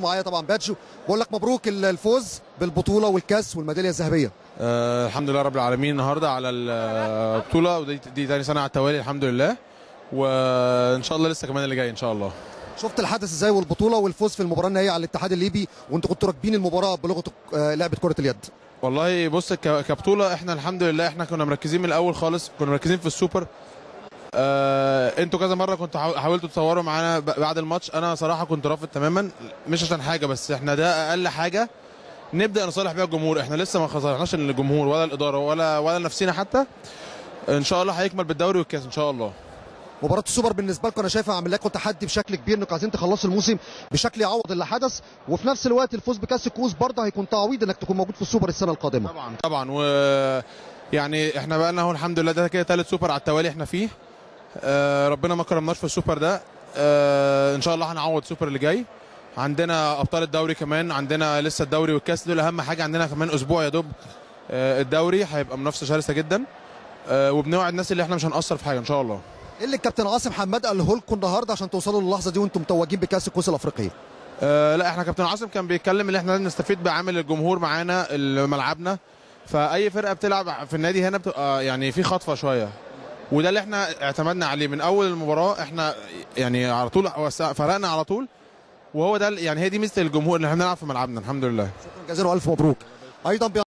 معايا طبعا بادج بقول لك مبروك الفوز بالبطولة والكاس والميدالية الذهبية. آه الحمد لله رب العالمين. النهارده على البطوله ودي دي تاني سنه على التوالي الحمد لله. وإن شاء الله لسه كمان اللي جاي إن شاء الله. شفت الحدث إزاي والبطولة والفوز في المباراة النهائية على الاتحاد الليبي؟ وأنتوا كنتوا راكبين المباراة بلغة آه، لعبة كرة اليد. والله بص كبطولة إحنا الحمد لله إحنا كنا مركزين من الأول خالص. كنا مركزين في السوبر. آه أنتوا كذا مرة كنتوا حاول- حاولتوا تصوروا معانا بعد الماتش. أنا صراحة كنت رافض تماما مش عشان حاجة بس إحنا ده أقل حاجة نبدأ نصالح بيها الجمهور. إحنا لسه ما خسرناش الجمهور ولا الإدارة ولا ولا نفسنا حتى. إن شاء الله هيكمل بالدوري والكاس إن شاء الله. مباراة السوبر بالنسبة لكم أنا شايفها عامل لكم تحدي بشكل كبير إنكم عايزين تخلصوا الموسم بشكل يعوض اللي حدث وفي نفس الوقت الفوز بكأس الكؤوس برضه هيكون تعويض إنك تكون موجود في السوبر السنة القادمة. طبعا طبعا. و يعني إحنا بقى لنا أهو الحمد لله ده كده ثالث سوبر على التوالي إحنا فيه. ربنا ما كرمناش في السوبر ده. آه إن شاء الله هنعوض السوبر اللي جاي. عندنا أبطال الدوري كمان عندنا لسه الدوري والكاس دول أهم حاجة عندنا كمان أسبوع يا دوب. آه الدوري هيبقى منافسة شرسة جدا. آه وبنوعد الناس اللي إحنا مش هنقصر في حاجة إن شاء الله. إيه اللي الكابتن عاصم حماد قاله لكم النهارده عشان توصلوا للحظة دي وأنتم متوجين بكأس الكؤوس الأفريقية؟ آه لا إحنا كابتن عاصم كان بيتكلم إن إحنا لازم نستفيد بعامل الجمهور معانا ملعبنا فأي فرقة بتلعب في النادي هنا بتبقى يعني في خطفة شوية. وده اللي إحنا اعتمدنا عليه من اول المباراه. إحنا يعني على طول فرقنا على طول وهو ده يعني هي دي ميزة الجمهور ان إحنا بنلعب في ملعبنا الحمد لله. شكرا جزيلا والف مبروك. أيضا